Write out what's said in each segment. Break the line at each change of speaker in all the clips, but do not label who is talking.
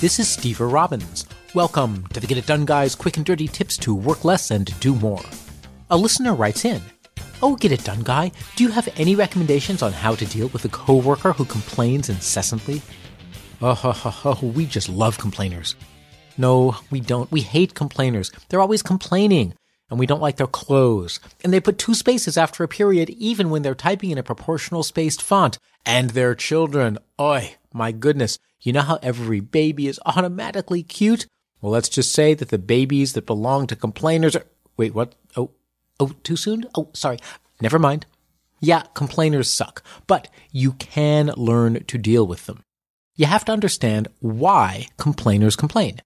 This is Steve Robbins. Welcome to the Get It Done Guys quick and dirty tips to work less and do more. A listener writes in, Oh, Get It Done Guy, do you have any recommendations on how to deal with a coworker who complains incessantly? Oh, ho, ho, ho, we just love complainers. No, we don't. We hate complainers. They're always complaining, and we don't like their clothes. And they put two spaces after a period, even when they're typing in a proportional spaced font. And their children. Oi, my goodness. You know how every baby is automatically cute? Well, let's just say that the babies that belong to complainers are. Wait, what? Oh, oh, too soon? Oh, sorry. Never mind. Yeah, complainers suck, but you can learn to deal with them. You have to understand why complainers complain.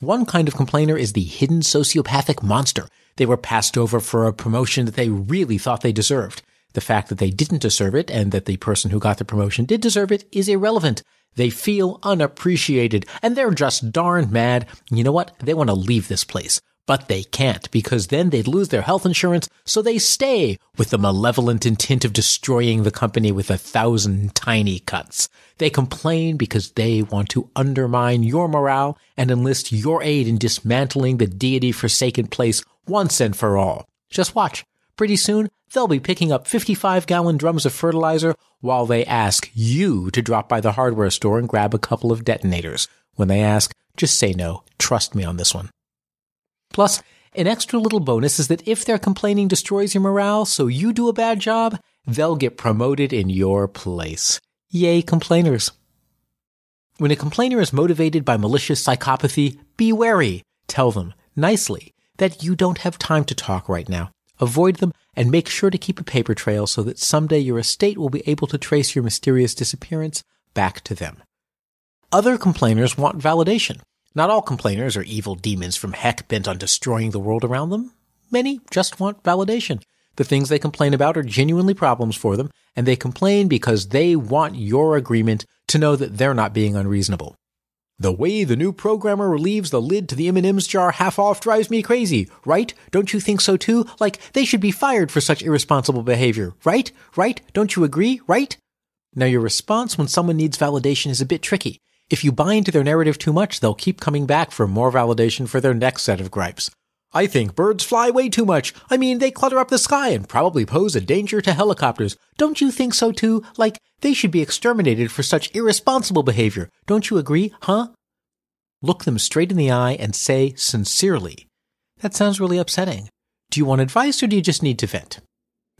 One kind of complainer is the hidden sociopathic monster. They were passed over for a promotion that they really thought they deserved. The fact that they didn't deserve it and that the person who got the promotion did deserve it is irrelevant. They feel unappreciated and they're just darn mad. You know what? They want to leave this place. But they can't because then they'd lose their health insurance, so they stay with the malevolent intent of destroying the company with a thousand tiny cuts. They complain because they want to undermine your morale and enlist your aid in dismantling the deity forsaken place once and for all. Just watch. Pretty soon, they'll be picking up 55 gallon drums of fertilizer while they ask you to drop by the hardware store and grab a couple of detonators. When they ask, just say no. Trust me on this one. Plus, an extra little bonus is that if their complaining destroys your morale, so you do a bad job, they'll get promoted in your place. Yay, complainers. When a complainer is motivated by malicious psychopathy, be wary. Tell them, nicely, that you don't have time to talk right now. Avoid them and make sure to keep a paper trail so that someday your estate will be able to trace your mysterious disappearance back to them. Other complainers want validation. Not all complainers are evil demons from heck bent on destroying the world around them. Many just want validation. The things they complain about are genuinely problems for them, and they complain because they want your agreement to know that they're not being unreasonable. The way the new programmer relieves the lid to the M&M's jar half off drives me crazy, right? Don't you think so too? Like, they should be fired for such irresponsible behavior, right? Right? Don't you agree, right? Now your response when someone needs validation is a bit tricky. If you buy into their narrative too much, they'll keep coming back for more validation for their next set of gripes. I think birds fly way too much. I mean, they clutter up the sky and probably pose a danger to helicopters. Don't you think so too? Like, they should be exterminated for such irresponsible behavior. Don't you agree, huh? Look them straight in the eye and say sincerely, That sounds really upsetting. Do you want advice or do you just need to vent?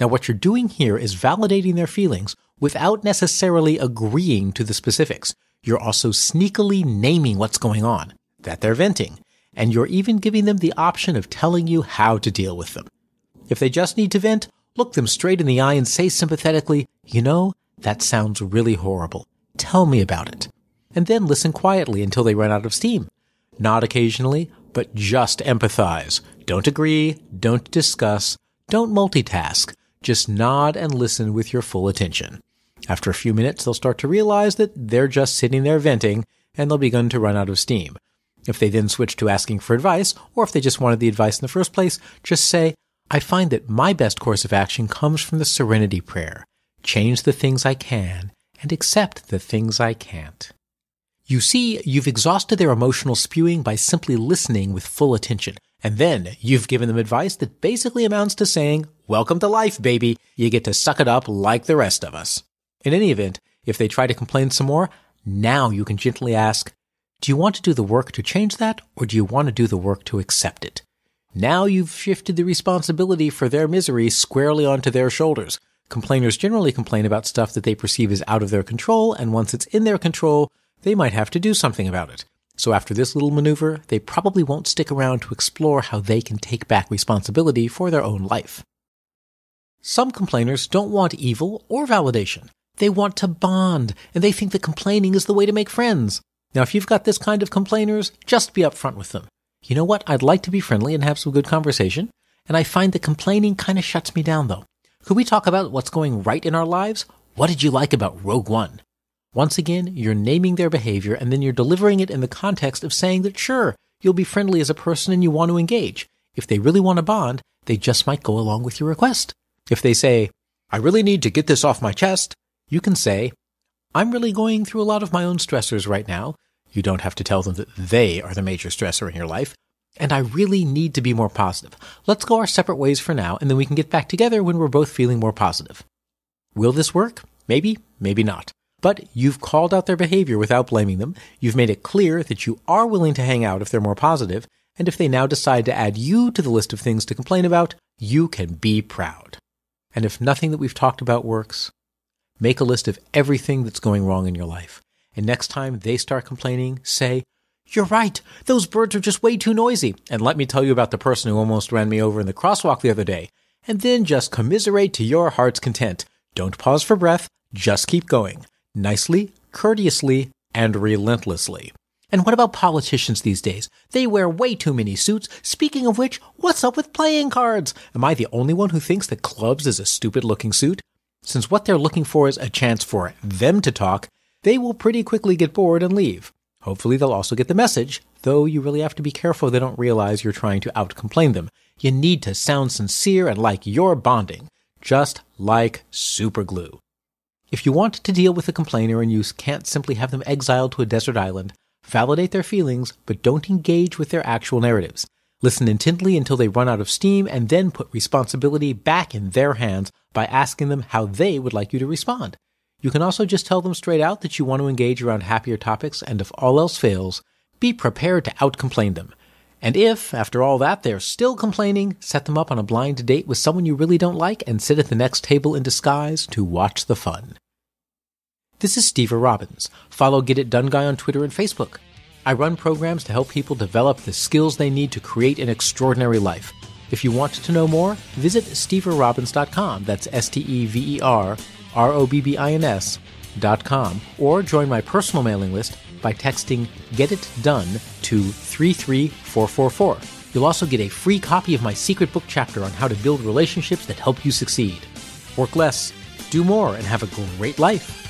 Now, what you're doing here is validating their feelings without necessarily agreeing to the specifics. You're also sneakily naming what's going on, that they're venting, and you're even giving them the option of telling you how to deal with them. If they just need to vent, look them straight in the eye and say sympathetically, you know, that sounds really horrible. Tell me about it. And then listen quietly until they run out of steam. Not occasionally, but just empathize. Don't agree, don't discuss, don't multitask. Just nod and listen with your full attention. After a few minutes, they'll start to realize that they're just sitting there venting and they'll begin to run out of steam. If they then switch to asking for advice, or if they just wanted the advice in the first place, just say, I find that my best course of action comes from the serenity prayer. Change the things I can and accept the things I can't. You see, you've exhausted their emotional spewing by simply listening with full attention. And then you've given them advice that basically amounts to saying, Welcome to life, baby. You get to suck it up like the rest of us. In any event, if they try to complain some more, now you can gently ask, do you want to do the work to change that, or do you want to do the work to accept it? Now you've shifted the responsibility for their misery squarely onto their shoulders. Complainers generally complain about stuff that they perceive as out of their control, and once it's in their control, they might have to do something about it. So after this little maneuver, they probably won't stick around to explore how they can take back responsibility for their own life. Some complainers don't want evil or validation. They want to bond, and they think that complaining is the way to make friends. Now, if you've got this kind of complainers, just be upfront with them. You know what? I'd like to be friendly and have some good conversation, and I find that complaining kind of shuts me down, though. Could we talk about what's going right in our lives? What did you like about Rogue One? Once again, you're naming their behavior and then you're delivering it in the context of saying that sure, you'll be friendly as a person and you want to engage. If they really want to bond, they just might go along with your request. If they say, I really need to get this off my chest, you can say, I'm really going through a lot of my own stressors right now. You don't have to tell them that they are the major stressor in your life. And I really need to be more positive. Let's go our separate ways for now, and then we can get back together when we're both feeling more positive. Will this work? Maybe, maybe not. But you've called out their behavior without blaming them. You've made it clear that you are willing to hang out if they're more positive, and if they now decide to add you to the list of things to complain about, you can be proud. And if nothing that we've talked about works, make a list of everything that's going wrong in your life. And next time they start complaining, say, You're right, those birds are just way too noisy. And let me tell you about the person who almost ran me over in the crosswalk the other day. And then just commiserate to your heart's content. Don't pause for breath, just keep going. Nicely, courteously, and relentlessly. And what about politicians these days? They wear way too many suits. Speaking of which, what's up with playing cards? Am I the only one who thinks that clubs is a stupid looking suit? Since what they're looking for is a chance for them to talk, they will pretty quickly get bored and leave. Hopefully they'll also get the message, though you really have to be careful they don't realize you're trying to outcomplain them. You need to sound sincere and like you're bonding, just like superglue. If you want to deal with a complainer and you can't simply have them exiled to a desert island, validate their feelings, but don't engage with their actual narratives. Listen intently until they run out of steam and then put responsibility back in their hands by asking them how they would like you to respond. You can also just tell them straight out that you want to engage around happier topics, and if all else fails, be prepared to outcomplain them. And if, after all that, they're still complaining, set them up on a blind date with someone you really don't like and sit at the next table in disguise to watch the fun. This is Steve Robbins. Follow Get It Done Guy on Twitter and Facebook. I run programs to help people develop the skills they need to create an extraordinary life. If you want to know more, visit steverrobbins.com. That's S T E V E R R O B B I N S dot com, or join my personal mailing list by texting Get It Done to 33444. You'll also get a free copy of my secret book chapter on how to build relationships that help you succeed. Work less, do more, and have a great life.